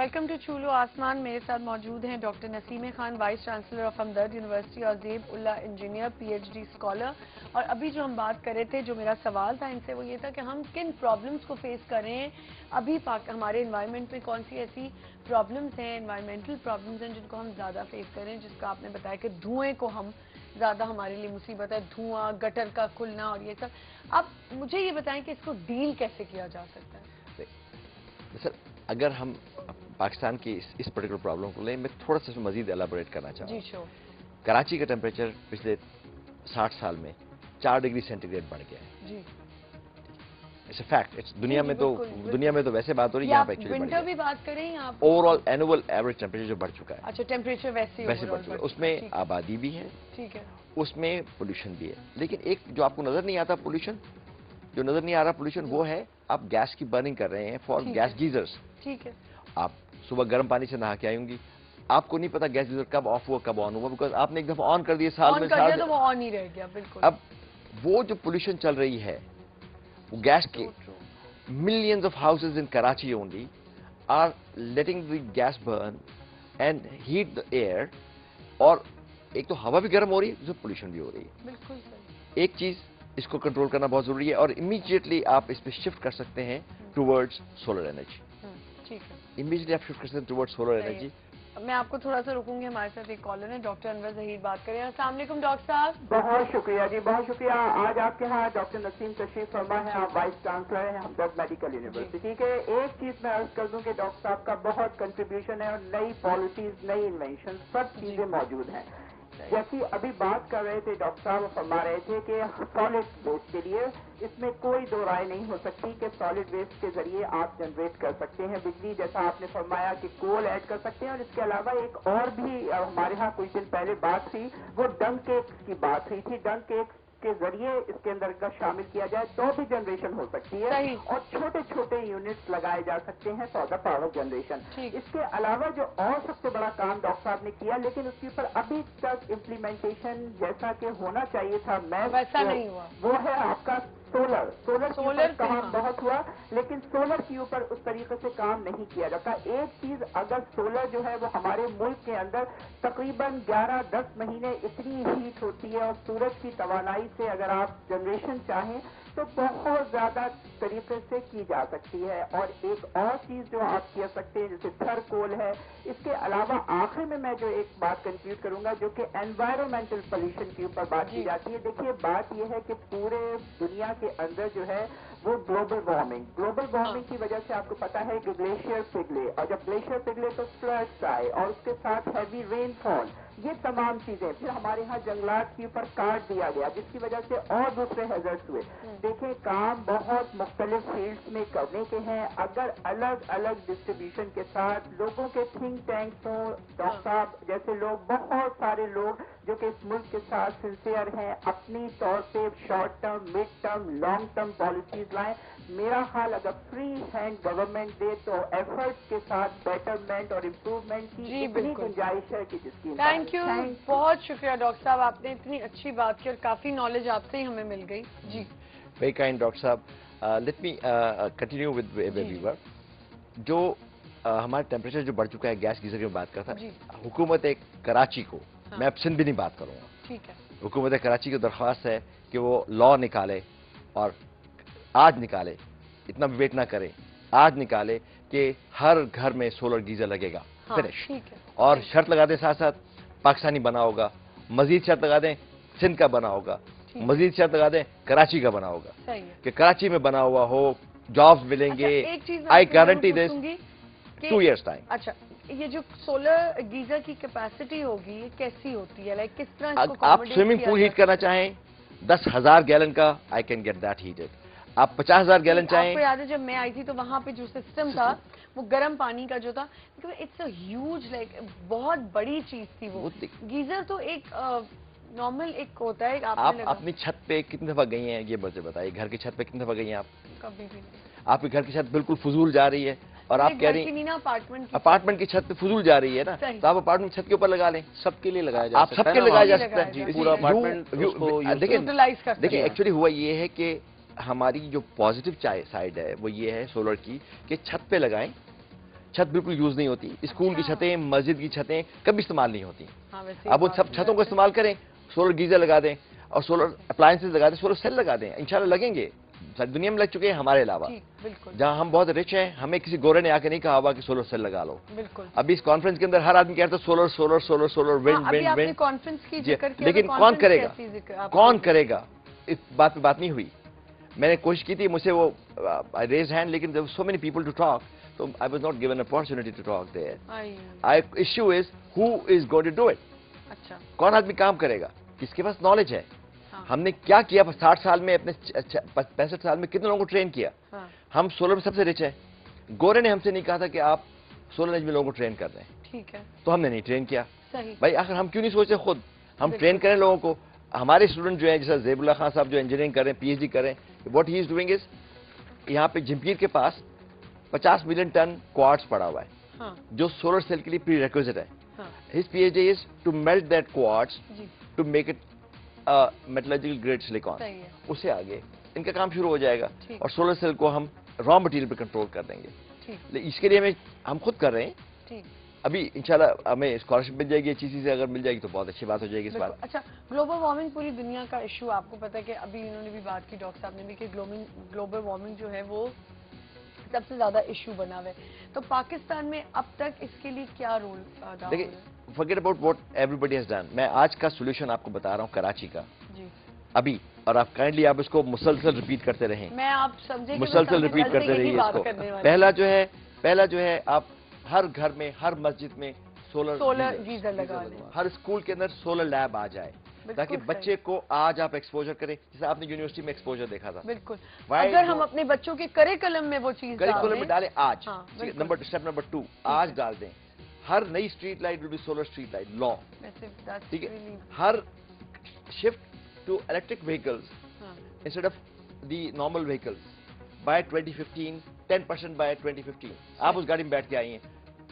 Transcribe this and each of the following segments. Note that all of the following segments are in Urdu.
ویلکم ٹو چولو آسمان میرے ساتھ موجود ہیں doctor Naseem Khan vice chancellor of Hamdard university اور Zebullah engineer P H D scholar اور ابھی جو ہم بات کر رہے تھے، جو میرا سوال تھا ان سے وہ یہ تھا کہ ہم کن پرابلمس کو فیس کر رہے ہیں؟ ابھی ہمارے انوائرمنٹ میں کون سی ایسی پرابلمس ہیں انوائرمنٹل پرابلمس ہیں جن کو ہم زیادہ فیس کر رہے ہیں؟ جس کا آپ نے بتایا کہ دھوئیں کو ہم زیادہ ہمارے لیے مصیبت ہے، دھواں گٹر کا کھلنا اور یہ سب۔ اب مجھے یہ بتائیں کہ اس کو ڈیل کیسے کیا جا سکتا ہے؟ اگر ہم پاکستان کی اس پرٹیکولر پرابلم کو لیں میں تھوڑا سا مزید الیبوریٹ کرنا چاہوں جی شو کراچی کا ٹیمپریچر پچھلے ساٹھ سال میں چار ڈگری سینٹی گریڈ بڑھ گیا ہے۔ جی۔ اٹس اے فیکٹ دنیا میں تو۔ دنیا میں تو ویسے بات ہو رہی ہے یا یہاں پہ ایکچولی ونٹر بھی بات کریں یا آپ overall annual average temperature جو بڑھ چکا ہے۔ اچھا ٹیمپریچر ویسے بڑھ چکا ہے۔ اس میں آبادی بھی ہے۔ ٹھیک ہے۔ اس میں پولوشن بھی ہے۔ لیکن ایک جو آپ کو نظر نہیں آتا پولوشن جو نظر نہیں آ رہا پولوشن وہ ہے آپ گیس کی برننگ کر رہے ہیں فار گیس ہے۔ ٹھیک ہے۔ آپ صبح گرم پانی سے نہا کے آئیں گی۔ آپ کو نہیں پتا گیس گیزر کب آف ہوا کب آن ہوا بیکاز آپ نے ایک دفعہ آن کر دیا سال میں سال تو وہ آن ہی رہ گیا بالکل۔ اب وہ جو پولوشن چل رہی ہے وہ gas true. millions of houses in Karachi only are letting the gas burn and heat the air اور ایک تو ہوا بھی گرم ہو رہی ہے دوسرا پولوشن بھی ہو رہی۔ ہے بالکل ایک چیز اس کو کنٹرول کرنا بہت ضروری ہے اور امیجیٹلی آپ اس پہ شفٹ کر سکتے ہیں ٹوورڈز سولر انرجی ٹھیک ہے۔ امیجیٹلی آپ شفٹ کر سکتے ہیں ٹوورڈ سولر۔ انرجی میں آپ کو تھوڑا سا رکوں گی ہمارے ساتھ ایک کالر ہے ڈاکٹر انور ظہیر بات کریں السلام علیکم ڈاکٹر صاحب۔ بہت شکریہ جی بہت شکریہ۔ آج آپ کے ہاں ڈاکٹر نسیم تشریف فرما ہے آپ وائس چانسلر ہیں ہمدرد میڈیکل یونیورسٹی کے۔ ایک چیز میں عرض کر دوں کہ ڈاکٹر صاحب کا بہت کنٹریبیوشن ہے اور نئی پالیسیز نئی انوینشن سب چیزیں موجود ہیں۔ جیسی ابھی بات کر رہے تھے ڈاکٹر صاحب فرما رہے تھے کہ سالڈ ویسٹ کے لیے اس میں کوئی دو رائے نہیں ہو سکتی کہ سالڈ ویسٹ کے ذریعے آپ جنریٹ کر سکتے ہیں۔ بجلی جیسا آپ نے فرمایا کہ کول ایڈ کر سکتے ہیں اور اس کے علاوہ ایک اور بھی ہمارے ہاں کچھ دن پہلے بات تھی، وہ ڈنگ کیکس کی بات ہوئی تھی ڈنگ کیکس کے ذریعے اس کے اندر کا شامل کیا جائے تو بھی جنریشن ہو سکتی ہے۔ اور چھوٹے چھوٹے یونٹس لگائے جا سکتے ہیں فار دا پاور جنریشن۔ اس کے علاوہ جو اور سب سے بڑا کام ڈاکٹر صاحب نے کیا لیکن اس کے اوپر ابھی تک امپلیمنٹیشن جیسا کہ ہونا چاہیے تھا میں ویسا نہیں ہوا۔ وہ ہے آپ کا سولر سولر سولر کام ہاں۔ بہت ہوا لیکن سولر کے اوپر اس طریقے سے کام نہیں کیا جاتا ایک چیز اگر سولر جو ہے وہ ہمارے ملک کے اندر تقریباً گیارہ دس مہینے اتنی ہیٹ ہوتی ہے اور سورج کی توانائی سے اگر آپ جنریشن چاہیں تو بہت زیادہ طریقے سے کی جا سکتی ہے۔ اور ایک اور چیز جو آپ کر سکتے ہیں جیسے تھر کول ہے اس کے علاوہ آخر میں میں جو ایک بات کنکلوڈ کروں گا جو کہ انوائرمنٹل پولوشن کے اوپر بات کی جی۔ جاتی ہے۔ دیکھیے بات یہ ہے کہ پورے دنیا کے اندر جو ہے وہ گلوبل وارمنگ گلوبل وارمنگ کی وجہ سے آپ کو پتا ہے کہ گلیشیئر پگھلے اور جب گلیشیئر پگھلے تو فلڈس آئے اور اس کے ساتھ ہیوی رین فال یہ تمام چیزیں پھر ہمارے ہاں جنگلات کے اوپر کاٹ دیا گیا جس کی وجہ سے اور دوسرے ہیزرٹس ہوئے۔ دیکھیں کام بہت مختلف فیلڈس میں کرنے کے ہیں۔ اگر الگ الگ ڈسٹریبیوشن کے ساتھ لوگوں کے تھنک ٹینکس ہوں ڈاکٹر صاحب جیسے لوگ بہت سارے لوگ جو کہ اس ملک کے ساتھ سنسیئر ہیں اپنی طور سے short term mid term long term policies لائیں۔ میرا خیال اگر فری ہینڈ گورنمنٹ دے تو ایفرٹ کے ساتھ بیٹرمنٹ اور امپروومنٹ کی جی، اتنی۔ گنجائش ہے کہ جس کی تھینک یو. بہت شکریہ ڈاکٹر صاحب آپ نے اتنی اچھی بات کی اور کافی نالج آپ سے ہی ہمیں مل گئی جی ویری کائنڈ ڈاکٹر صاحب let me continue with. Viewer جو uh, ہمارا ٹیمپریچر جو بڑھ چکا ہے گیس گیزر کی میں بات کرتا جی۔ حکومت کراچی کو ہاں۔ میں اب سندھ بھی نہیں بات کروں گا ٹھیک ہے حکومت کراچی کی درخواست ہے کہ وہ لا نکالے اور آج نکالے اتنا ویٹ نہ کرے۔ آج نکالے کہ ہر گھر میں سولر گیزر لگے گا۔ ہاں فنش ہے۔ اور شرط لگا دیں ساتھ ساتھ پاکستانی بنا ہوگا۔ مزید شرط لگا دیں سندھ کا بنا ہوگا۔ مزید شرط لگا دیں کراچی کا بنا ہوگا۔ کہ کراچی میں بنا ہوا ہو جابز ملیں گے۔ I guarantee this two years time اچھا یہ جو سولر گیزر کی کیپیسٹی ہوگی یہ کیسی ہوتی ہے؟ لائک کس طرح آپ سوئمنگ پول ہیٹ کرنا چاہیں دس ہزار گیلن کا I can get that heated آپ پچاس ہزار گیلن آپ چاہیں کو یاد ہے جب میں آئی تھی تو وہاں پہ جو سسٹم تھا وہ گرم پانی کا جو تھا اٹس اے ہیوج لائک بہت بڑی چیز تھی وہ۔ گیزر تو ایک نارمل ایک ہوتا ہے آپ اپنی چھت پہ کتنی دفعہ گئی ہیں؟ یہ مجھے بتائیے گھر کی چھت پہ کتنی دفعہ گئی ہیں آپ؟ کبھی بھی نہیں۔ آپ کی گھر کی چھت بالکل فضول جا رہی ہے اور آپ کہہ رہی ہیں اپارٹمنٹ کی۔ چھت پہ فضول جا رہی ہے نا۔ تو آپ اپارٹمنٹ چھت کے اوپر لگا لیں۔ سب کے لیے لگایا جا سب ہے کے لگایا جا سکتا ہے۔ use دیکھیں دیکھیں۔ ایکچولی ہوا یہ ہے کہ ہماری جو پازیٹیو سائڈ ہے وہ یہ ہے سولر کی کہ چھت پہ لگائیں۔ چھت بالکل یوز نہیں ہوتی۔ اسکول کی اچھا۔ چھتیں مسجد کی چھتیں کبھی استعمال نہیں ہوتی۔ ہاں اب ان سب چھتوں کو استعمال کریں سولر گیزر لگا دیں اور سولر اپلائنسز لگا دیں سولر سیل لگا دیں۔ انشاءاللہ لگیں گے۔ ساری دنیا میں لگ چکے ہیں ہمارے علاوہ۔ بالکل۔ جہاں ہم بہت رچ ہیں ہمیں کسی گورے نے آ کے نہیں کہا ہوا کہ سولر سیل لگا لو۔ بالکل۔ ابھی اس کانفرنس کے اندر ہر آدمی کہتا ہے solar solar solar solar wind ابھی ونڈ ونڈ جی، لیکن کون کرے گا؟ کون کرے گا؟ اس بات پہ بات نہیں ہوئی۔ میں نے کوشش کی تھی مجھ سے وہ ریز ہینڈ لیکن so many people to talk تو I was not given opportunity to talk there I issue is who is going to do it اچھا۔ کون آدمی کام کرے گا؟ کس کے پاس نالج ہے؟ ہاں۔ ہم نے کیا کیا ساٹھ سال میں اپنے پینسٹھ سال میں کتنے لوگوں کو ٹرین کیا؟ ہاں۔ ہم سولر میں سب سے رچ ہیں۔ گورے نے ہم سے نہیں کہا تھا کہ آپ سولر ایج میں لوگوں کو ٹرین کر دیں ٹھیک ہے۔ تو ہم نے نہیں ٹرین کیا۔ بھائی آخر ہم کیوں نہیں سوچتے خود؟ ہم۔ ٹرین کریں لوگوں کو۔ ہمارے اسٹوڈنٹ جو ہیں جیسے زیب اللہ خان صاحب جو انجینئرنگ کریں پی ایچ ڈی کریں what he is doing is یہاں پہ جمپیر کے پاس پچاس ملین ٹن کوارٹس پڑا ہوا ہے ہاں۔ جو سولر سیل کے لیے پری ریکوزٹ ہے his P H D is to melt that quartz to make it metallurgical grade silicon صحیح ہے۔ اس سے آگے ان کا کام شروع ہو جائے گا۔ اور سولر سیل کو ہم را مٹیریل پہ کنٹرول کر دیں گے۔ اس کے لیے ہمیں ہم خود کر رہے ہیں۔ ابھی انشاءاللہ ہمیں اسکالرشپ مل جائے گی اچھی چیزیں اگر مل جائے گی تو بہت اچھی بات ہو جائے گی اس بار۔ اچھا گلوبل وارمنگ پوری دنیا کا ایشو آپ کو پتا ہے کہ ابھی انہوں نے بھی بات کی ڈاکٹر صاحب نے بھی کہ گلوبل وارمنگ جو ہے وہ سب سے زیادہ ایشو بنا ہوا ہے۔ تو پاکستان میں اب تک اس کے لیے کیا رول دیکھیں forget about what everybody has done میں آج کا سولوشن آپ کو بتا رہا ہوں کراچی کا۔ جی۔ ابھی اور آپ کائنڈلی آپ اس کو مسلسل ریپیٹ کرتے رہیں۔ میں آپ سمجھے مسلسل ریپیٹ کرتے رہیے اس کو۔ پہلا جو ہے پہلا جو ہے آپ ہر گھر میں ہر مسجد میں سولر سولر گیزر لگا ہر اسکول کے اندر سولر لیب آ جائے۔ تاکہ۔ بچے کو آج آپ ایکسپوجر کریں جیسے آپ نے یونیورسٹی میں ایکسپوجر دیکھا تھا۔ بالکل۔ اگر ہم اپنے بچوں کے کرے قلم میں وہ چیز کریکولم ڈال میں ڈالیں آج۔ نمبر اسٹیپ نمبر ٹو آج ڈال دیں۔ ہر نئی street light will be solar street light لا ٹھیک ہے ہر شفٹ ٹو الیکٹرک وہیکلس ہاں، instead of the normal vehicles by twenty fifteen ten percent by twenty fifteen آپ اس گاڑی میں بیٹھ کے آئی ہیں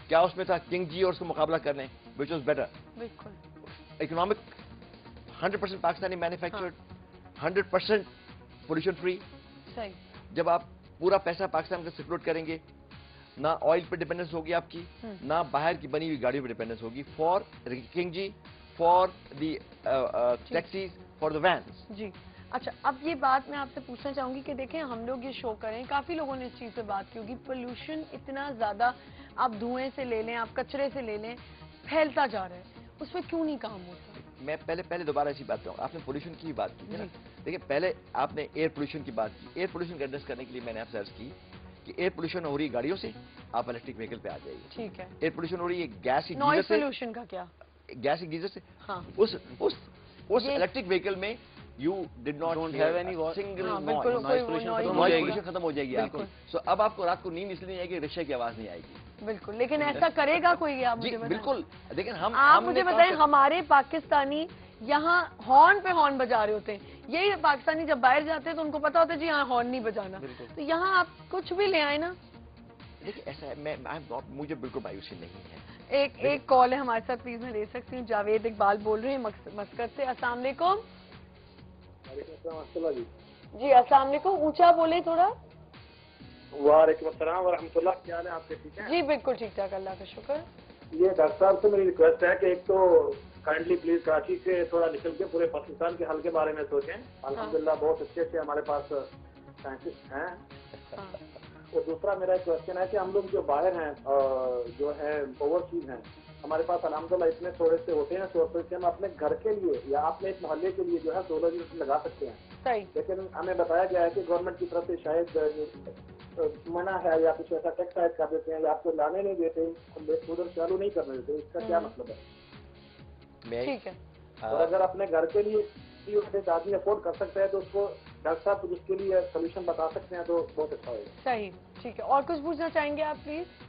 کیا اس میں تھا کنگ جی اور اس کو مقابلہ کر لیں وچ واز بیٹر بالکل۔ Economic hundred percent Pakistani manufactured hundred percent pollution free جب آپ پورا پیسہ پاکستان کا سپورٹ کریں گے نہ آئل پہ ڈیپینڈنس ہوگی آپ کی ہم۔ نہ باہر کی بنی ہوئی گاڑیوں پہ ڈیپینڈنس ہوگی۔ For king G for the taxis for the vans جی۔ اچھا اب یہ بات میں آپ سے پوچھنا چاہوں گی کہ دیکھیں ہم لوگ یہ شو کریں کافی لوگوں نے اس چیز پہ بات کی ہوگی پولوشن اتنا زیادہ آپ دھوئیں سے لے لیں آپ کچرے سے لے لیں پھیلتا جا رہا ہے اس پہ کیوں نہیں کام ہوتا؟ میں پہلے پہلے دوبارہ ایسی بات کروں آپ نے پولوشن کی بات کی ہے نا؟ جی۔ دیکھیں پہلے آپ نے ایئر پولوشن کی بات کی۔ ایئر پولوشن ایڈریس کرنے کے لیے میں نے آپ سے عرض کی کہ ایئر پولوشن ہو رہی ہے گاڑیوں سے آپ الیکٹرک وہیکل پہ آ جائیے۔ ٹھیک ہے۔ ایئر پولوشن ہو رہی ہے گیس سے۔ پولوشن کا کیا؟ گیس گیزر سے۔ ہاں۔ اس الیکٹرک وہیکل میں you did not any wa- single pollution ختم ہو جائے گی. آپ کو۔ سو اب آپ کو رات کو نیند اس لیے نہیں آئے گی رکشے کی آواز نہیں آئے گی۔ بالکل لیکن ایسا کرے گا کوئی آپ جی بالکل۔ لیکن ہم آپ مجھے بتائیں ہمارے پاکستانی یہاں ہارن پہ ہارن بجا رہے ہوتے ہیں۔ یہی پاکستانی جب باہر جاتے ہیں تو ان کو پتا ہوتا ہے جی ہاں ہارن نہیں بجانا۔ تو یہاں آپ کچھ بھی لے آئے نا۔ دیکھیں ایسا ہے میں مجھے بالکل مایوسی نہیں ہے۔ ایک ایک کال ہے ہمارے ساتھ پلیز میں لے سکتی ہوں۔ جاوید اقبال بول رہے ہیں مسکت سے السلام علیکم۔ جی السلام علیکم۔ اونچا بولے تھوڑا۔ وعلیکم السلام ورحمۃ اللہ۔ کیا ہے آپ کے؟ ٹھیک ہے جی بالکل ٹھیک ٹھاک اللہ کا شکر۔ یہ ڈاکٹر صاحب سے میری ریکویسٹ ہے کہ ایک تو کائنڈلی پلیز کراچی سے تھوڑا نکل کے پورے پاکستان کے حل کے بارے میں سوچیں۔ الحمدللہ بہت اچھے اچھے ہمارے پاس سائنٹسٹ ہیں۔ ہاں۔ اور دوسرا میرا ایک کوشچن ہے کہ ہم لوگ جو باہر ہیں جو ہے اوورسیز ہیں ہمارے پاس الحمدللہ اتنے تھوڑے سے ہوتے ہیں سورسز کہ ہم اپنے گھر کے لیے یا اپنے ایک محلے کے لیے جو ہے سولر یونٹ لگا سکتے ہیں۔ صحیح۔ لیکن ہمیں بتایا گیا ہے کہ گورنمنٹ کی طرف سے شاید منع ہے یا کچھ ایسا ٹیکس عائد کر دیتے ہیں یا آپ کو لانے نہیں دیتے ادھر چالو نہیں کرنے دیتے اس کا کیا۔ مطلب ہے؟ میں ٹھیک ہے۔ اور اگر اپنے گھر کے لیے آدمی افورڈ کر سکتا ہے تو اس کو ڈاکٹر صاحب جس کے لیے سولوشن بتا سکتے ہیں تو بہت اچھا ہوگا۔ صحیح ٹھیک ہے۔ اور کچھ پوچھنا چاہیں گے آپ پلیز؟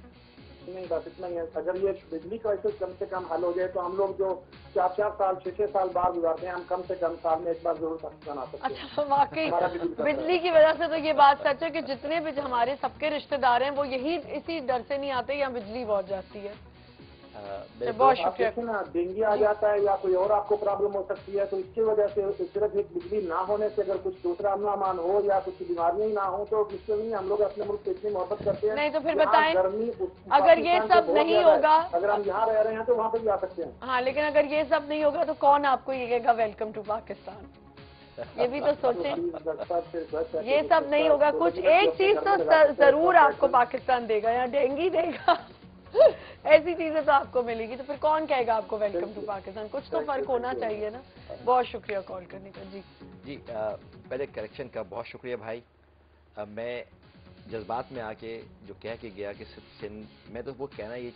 نہیں بس اتنا ہی ہے۔ اگر یہ بجلی کرائسس کم سے کم حل ہو جائے تو ہم لوگ جو چار چار سال چھ چھ سال بعد گزارتے ہیں ہم کم سے کم سال میں ایک بار ضرور آ سکتے ہیں۔ اچھا واقعی۔ بجلی کی وجہ سے تو یہ بات سچ ہے کہ جتنے بھی ہمارے سب کے رشتہ دار ہیں وہ یہی اسی ڈر سے نہیں آتے یہاں بجلی بہت جاتی ہے۔ بہت شکریہ۔ ڈینگی آ جاتا ہے یا کوئی اور آپ کو پرابلم ہو سکتی ہے تو اس کی وجہ سے صرف ایک بجلی نہ ہونے سے اگر کچھ دوسرا امن مان ہو یا کچھ بیماری نہ ہو تو اس کے لیے ہم لوگ اپنے ملک سے اتنی محبت کرتے ہیں نہیں تو پھر بتائیں اگر یہ سب نہیں ہوگا۔ اگر ہم یہاں رہ رہے ہیں تو وہاں پہ بھی آ سکتے ہیں۔ ہاں لیکن اگر یہ سب نہیں ہوگا تو کون آپ کو یہ کہے گا ویلکم ٹو پاکستان؟ یہ بھی تو سوچیں۔ یہ سب نہیں ہوگا کچھ ایک چیز تو ضرور آپ کو پاکستان دے گا یا ڈینگی دے گا۔ ایسی چیزیں تو آپ کو ملے گی تو پھر کون کہے گا آپ کو ویلکم ٹو پاکستان کچھ تو فرق ہونا چاہیے نا۔ بہت شکریہ کال کرنے کا۔ جی۔ جی پہلے کریکشن کا بہت شکریہ بھائی۔ میں جذبات میں آ کے جو کہہ کے گیا کہ سندھ، میں تو وہ کہنا یہ